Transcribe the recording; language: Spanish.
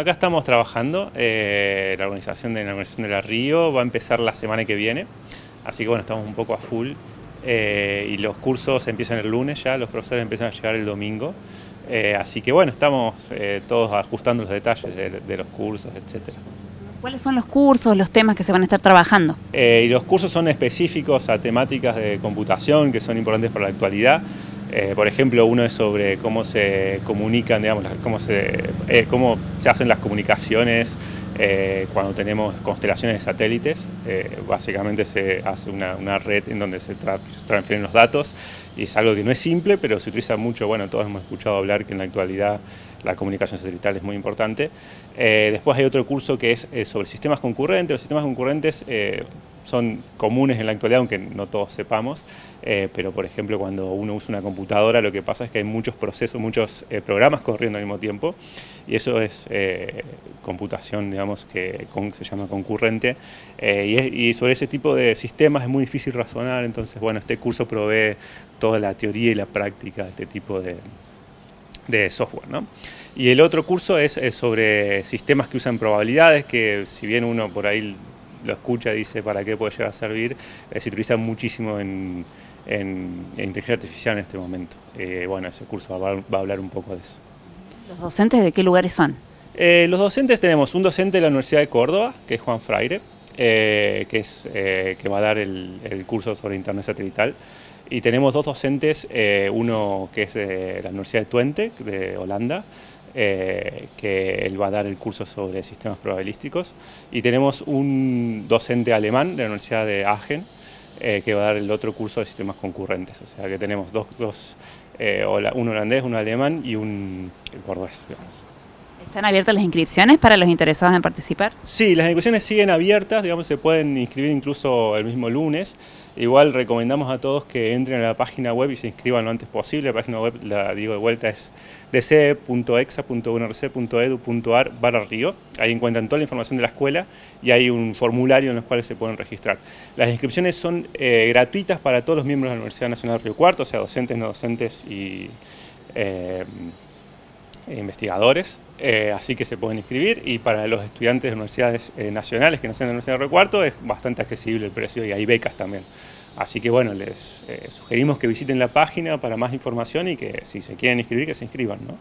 acá estamos trabajando, eh, la organización de la organización de la Río va a empezar la semana que viene, así que bueno, estamos un poco a full eh, y los cursos empiezan el lunes ya, los profesores empiezan a llegar el domingo, eh, así que bueno, estamos todos ajustando los detalles de, los cursos, etcétera. ¿Cuáles son los cursos, los temas que se van a estar trabajando? y los cursos son específicos a temáticas de computación que son importantes para la actualidad. Eh, por ejemplo, uno es sobre cómo se comunican, digamos, cómo se, eh, cómo se hacen las comunicaciones eh, cuando tenemos constelaciones de satélites. básicamente se hace una, red en donde se transfieren los datos y es algo que no es simple, pero se utiliza mucho. Bueno, todos hemos escuchado hablar que en la actualidad la comunicación satelital es muy importante. después hay otro curso que es sobre sistemas concurrentes. Los sistemas concurrentes son comunes en la actualidad, aunque no todos sepamos, eh, pero por ejemplo cuando uno usa una computadora lo que pasa es que hay muchos procesos, muchos eh, programas corriendo al mismo tiempo y eso es eh, computación, digamos, que se llama concurrente y, sobre ese tipo de sistemas es muy difícil razonar, entonces bueno, este curso provee toda la teoría y la práctica de este tipo de, de software. ¿no? Y el otro curso es, sobre sistemas que usan probabilidades, que si bien uno por ahí lo escucha dice para qué puede llegar a servir, eh, se utiliza muchísimo en, inteligencia artificial en este momento. Eh, bueno, ese curso va, a hablar un poco de eso. ¿Los docentes de qué lugares son? Eh, los docentes tenemos un docente de la Universidad de Córdoba, que es Juan Fraire, que, es, que va a dar el, curso sobre Internet satelital. Y tenemos dos docentes, uno que es de la Universidad de Twente, de Holanda, eh, que él va a dar el curso sobre sistemas probabilísticos. Y tenemos un docente alemán de la Universidad de Aachen, eh, que va a dar el otro curso de sistemas concurrentes. O sea que tenemos dos, dos eh, uno holandés, uno alemán y un cordobés. ¿Están abiertas las inscripciones para los interesados en participar? Sí, las inscripciones siguen abiertas, digamos, se pueden inscribir incluso el mismo lunes. Igual recomendamos a todos que entren a la página web y se inscriban lo antes posible. La página web, la digo de vuelta, es dc.exa.unrc.edu.ar barra río. Ahí encuentran toda la información de la escuela y hay un formulario en el cual se pueden registrar. Las inscripciones son eh, gratuitas para todos los miembros de la Universidad Nacional de Río Cuarto, o sea, docentes, no docentes y eh, investigadores. Eh, así que se pueden inscribir y para los estudiantes de universidades nacionales que no sean de la Universidad de Río Cuarto es bastante accesible el precio y hay becas también. Así que bueno, les eh, sugerimos que visiten la página para más información y que si se quieren inscribir, que se inscriban. ¿no?